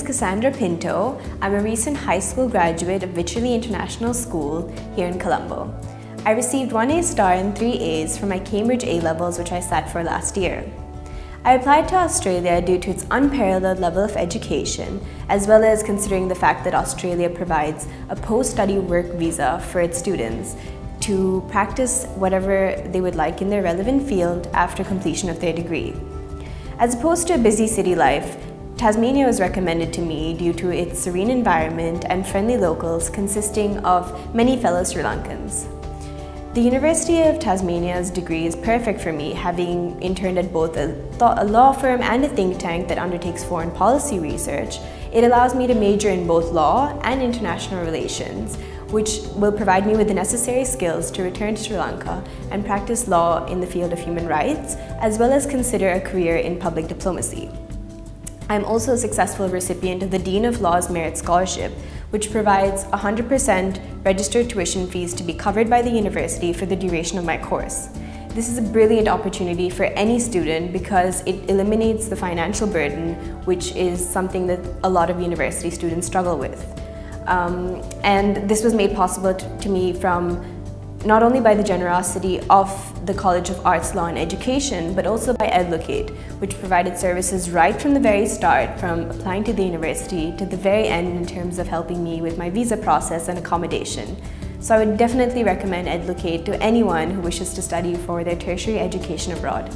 Cassandra Pinto. I'm a recent high school graduate of Wycherley International School here in Colombo. I received one A star and three A's for my Cambridge A-levels which I sat for last year. I applied to Australia due to its unparalleled level of education, as well as considering the fact that Australia provides a post-study work visa for its students to practice whatever they would like in their relevant field after completion of their degree. As opposed to a busy city life, Tasmania was recommended to me due to its serene environment and friendly locals consisting of many fellow Sri Lankans. The University of Tasmania's degree is perfect for me, having interned at both a, law firm and a think tank that undertakes foreign policy research. It allows me to major in both law and international relations, which will provide me with the necessary skills to return to Sri Lanka and practice law in the field of human rights, as well as consider a career in public diplomacy. I'm also a successful recipient of the Dean of Law's Merit Scholarship, which provides 100% registered tuition fees to be covered by the university for the duration of my course. This is a brilliant opportunity for any student because it eliminates the financial burden, which is something that a lot of university students struggle with. Um, and this was made possible to me from not only by the generosity of the College of Arts, Law and Education, but also by Edlocate, which provided services right from the very start, from applying to the university to the very end in terms of helping me with my visa process and accommodation. So I would definitely recommend Edlocate to anyone who wishes to study for their tertiary education abroad.